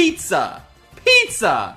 pizza, pizza,